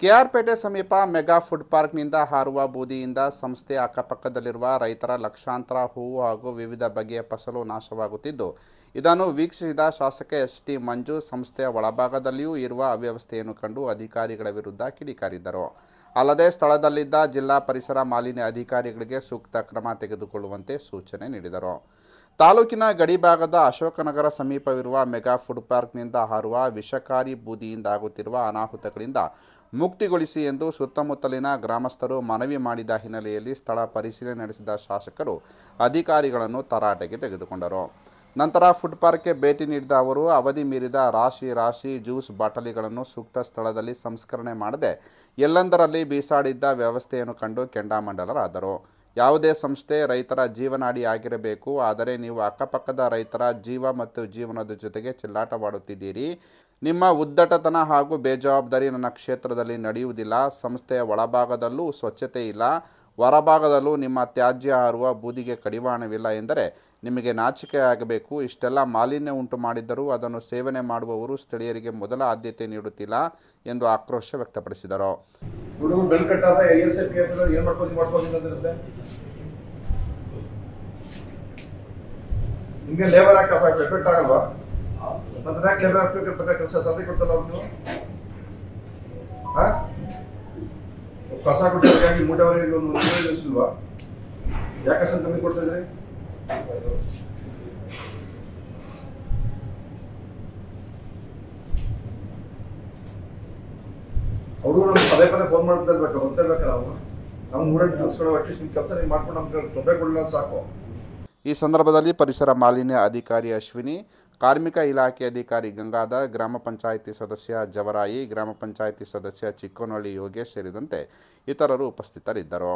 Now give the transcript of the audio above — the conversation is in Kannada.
ಕೆಆರ್ಪೇಟೆ ಸಮೀಪ ಮೆಗಾ ಫುಡ್ ಪಾರ್ಕ್ನಿಂದ ಹಾರುವ ಬೂದಿಯಿಂದ ಸಂಸ್ಥೆ ಅಕ್ಕಪಕ್ಕದಲ್ಲಿರುವ ರೈತರ ಲಕ್ಷಾಂತರ ಹೂವು ಹಾಗೂ ವಿವಿಧ ಬಗೆಯ ಫಸಲು ನಾಶವಾಗುತ್ತಿದ್ದು, ಇದನ್ನು ವೀಕ್ಷಿಸಿದ ಶಾಸಕ ಎಸ್ ಟಿ ಮಂಜು, ಸಂಸ್ಥೆಯ ಒಳಭಾಗದಲ್ಲಿಯೂ ಇರುವ ಅವ್ಯವಸ್ಥೆಯನ್ನು ಕಂಡು ಅಧಿಕಾರಿಗಳ ವಿರುದ್ಧ ಕಿಡಿಕಾರಿದ್ದರು ಅಲ್ಲದೆ ಸ್ಥಳದಲ್ಲಿದ್ದ ಜಿಲ್ಲಾ ಪರಿಸರ ಮಾಲಿನ್ಯ ಅಧಿಕಾರಿಗಳಿಗೆ ಸೂಕ್ತ ಕ್ರಮ ತೆಗೆದುಕೊಳ್ಳುವಂತೆ ಸೂಚನೆ ನೀಡಿದರು. ತಾಲೂಕಿನ ಗಡಿಭಾಗದ ಅಶೋಕನಗರ ಸಮೀಪವಿರುವ ಮೆಗಾ ಫುಡ್ ಪಾರ್ಕ್ನಿಂದ ಹಾರುವ ವಿಷಕಾರಿ ಬೂದಿಯಿಂದ ಆಗುತ್ತಿರುವ ಅನಾಹುತಗಳಿಂದ ಮುಕ್ತಿಗೊಳಿಸಿ ಎಂದು ಸುತ್ತಮುತ್ತಲಿನ ಗ್ರಾಮಸ್ಥರು ಮನವಿ ಮಾಡಿದ ಹಿನ್ನೆಲೆಯಲ್ಲಿ ಸ್ಥಳ ಪರಿಶೀಲನೆ ನಡೆಸಿದ ಶಾಸಕರು ಅಧಿಕಾರಿಗಳನ್ನು ತರಾಟೆಗೆ ತೆಗೆದುಕೊಂಡರು. ನಂತರ ಫುಡ್ ಪಾರ್ಕ್ಗೆ ಭೇಟಿ ನೀಡಿದ ಅವರು, ಅವಧಿ ಮೀರಿದ ರಾಶಿ ರಾಶಿ ಜ್ಯೂಸ್ ಬಾಟಲಿಗಳನ್ನು ಸೂಕ್ತ ಸ್ಥಳದಲ್ಲಿ ಸಂಸ್ಕರಣೆ ಮಾಡದೆ ಎಲ್ಲೆಂದರಲ್ಲಿ ಬೀಸಾಡಿದ್ದ ವ್ಯವಸ್ಥೆಯನ್ನು ಕಂಡು ಕೆಂಡಾಮಂಡಲರಾದರು. ಯಾವುದೇ ಸಂಸ್ಥೆ ರೈತರ ಜೀವನಾಡಿ ಆಗಿರಬೇಕು, ಆದರೆ ನೀವು ಅಕ್ಕಪಕ್ಕದ ರೈತರ ಜೀವ ಮತ್ತು ಜೀವನದ ಜೊತೆಗೆ ಚೆಲ್ಲಾಟವಾಡುತ್ತಿದ್ದೀರಿ. ನಿಮ್ಮ ಉದ್ದಟತನ ಹಾಗೂ ಬೇಜವಾಬ್ದಾರಿ ನನ್ನ ಕ್ಷೇತ್ರದಲ್ಲಿ ನಡೆಯುವುದಿಲ್ಲ, ಸಂಸ್ಥೆಯ ಒಳಭಾಗದಲ್ಲೂ ಸ್ವಚ್ಛತೆ ಇಲ್ಲ. ಹೊರಭಾಗದಲ್ಲೂ ನಿಮ್ಮ ತ್ಯಾಜ್ಯ ಹಾರುವ ಬೂದಿಗೆ ಕಡಿವಾಣವಿಲ್ಲ ಎಂದರೆ ನಿಮಗೆ ನಾಚಿಕೆ ಆಗಬೇಕು. ಇಷ್ಟೆಲ್ಲ ಮಾಲಿನ್ಯ ಉಂಟು ಮಾಡಿದ್ದರೂ ಅದನ್ನು ಸೇವನೆ ಮಾಡುವವರು ಸ್ಥಳೀಯರಿಗೆ ಮೊದಲ ಆದ್ಯತೆ ನೀಡುತ್ತಿಲ್ಲ ಎಂದು ಆಕ್ರೋಶ ವ್ಯಕ್ತಪಡಿಸಿದರು. ಹುಡುಗರು ಕಸ ಕೊಟ್ಟಿದ್ದಾಗಿ ಮೂಟವರೆಗೆ ಒಂದು ನಿಲ್ಲಿಸಿಲ್ವಾ ಯಾಕೆ ಅಷ್ಟೊಂದು ಕಮ್ಮಿ ಅವರು ನಮ್ಗೆ ಪದೇ ಪದೇ ಫೋನ್ ಮಾಡ್ತಾ ಇರ್ಬೇಕು ಗೊತ್ತಾ ಇರ್ಬೇಕು ನಾವು ನಾವು ಮೂರಕ್ಕೆ ಕೆಲಸಗಳು ಅಟ್ಲೀಸ್ಟ್ ನಿಮ್ಮ ಕೆಲಸ ನೀವು ಮಾಡ್ಕೊಂಡು ನಮ್ಗೆ ತೊಂದರೆ ಕೊಡಲಿಲ್ಲ ಸಾಕು. ಈ ಸಂದರ್ಭದಲ್ಲಿ ಪರಿಸರ ಮಾಲಿನ್ಯ ಅಧಿಕಾರಿ ಅಶ್ವಿನಿ, ಕಾರ್ಮಿಕ ಇಲಾಖೆ ಅಧಿಕಾರಿ ಗಂಗಾಧರ್, ಗ್ರಾಮ ಪಂಚಾಯಿತಿ ಸದಸ್ಯ ಜವರಾಯಿ, ಗ್ರಾಮ ಪಂಚಾಯಿತಿ ಸದಸ್ಯ ಚಿಕ್ಕೋನಹಳ್ಳಿ ಯೋಗೇಶ್ ಸೇರಿದಂತೆ ಇತರರು ಉಪಸ್ಥಿತರಿದ್ದರು.